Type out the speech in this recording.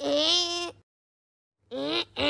えー、えー、えー。